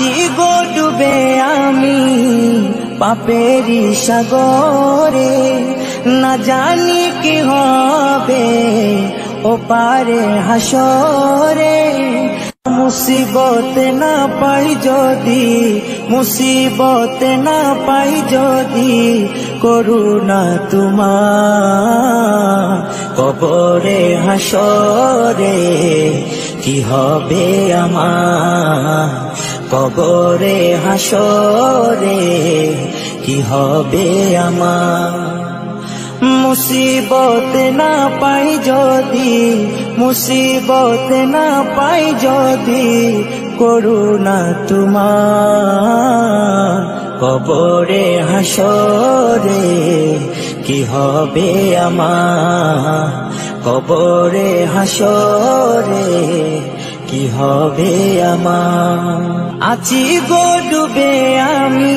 আছি গো ডুবে আমি পাপেরি সাগরে? না জানি কি হবে ও পারে হাসরে। মুসিবত না পাই যদি, মুসিবত না পাই যদি করুণা তোমার কবরে হাসরে। কি হবে আমার কবরে হাসরে কি হবে আমার? মুসিবত না পাই যদি, মুসিবত না পাই যদি করুণা তোমার। কবরে হাসরে কি হবে আমার? কবরে হাসরে কি হবে আমার? আছি গো ডুবে আমি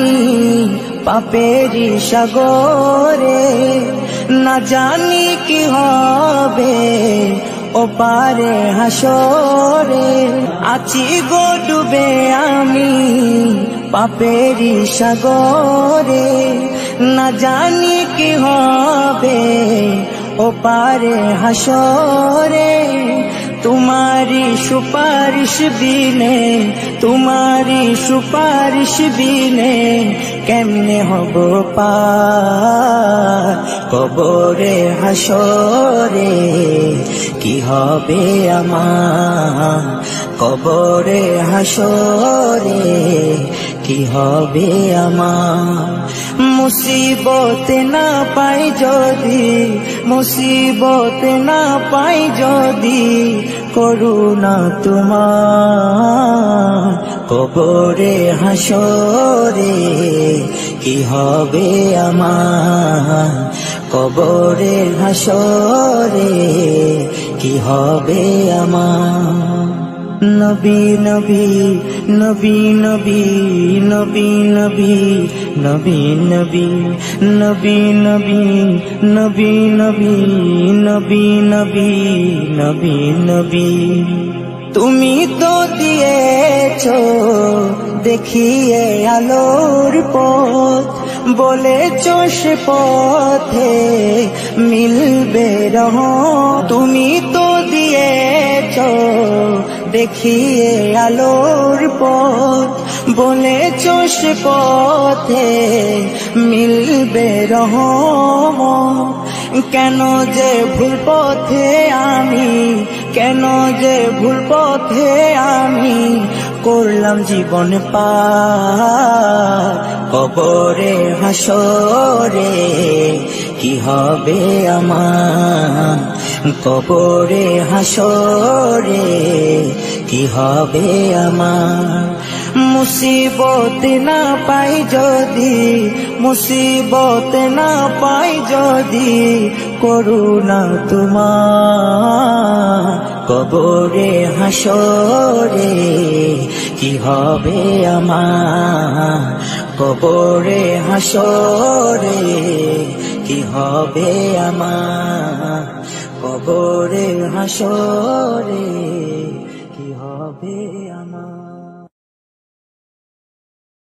পাপেরি সাগরে। না জানি কি হবে ও পারে হাসরে। আছি গো ডুবে আমি পাপেরি সাগরে। না জানি কি হবে ও পারে হাসরে। তোমারি সুপারিশ বিনে তোমারি সুপারিশ বিনে কেমনে হব পা কবরে হাসরে কি হবে আমার কবরে হাসরে কি হবে আমার মুসিবত না পাই যদি মুসিবত না পাই যদি করুণা তোমার কবরে হাসরে কি হবে আমার কবরে হাসরে কি হবে আমার? নবী নবী নবী নবী নবী নবী নবী নবী নবী নবী নবী নবী নবী নবী নবী নবী তুমি তো দিয়েছ দেখিয়ে আলোর পথ বলেছ সে পথে মিলবে রহ তুমি তো দিয়েছ দেখিয়ে আলোর পথ। বলে চোষ পথে মিলবে রহম। কেন যে ভুল পথে আমি, কেন যে ভুল পথে আমি করলাম জীবন পা কবরে হাসরে কি হবে আমার? কবরে হাসরে কি হবে আমার? মুসিবত না পাই যদি, মুসিবত না পাই যদি, করুণা তোমার। কবরে হাসরে কি হবে আমার? কবরে হাসরে কি হবে আমার? কবরে হাসরে কি হবে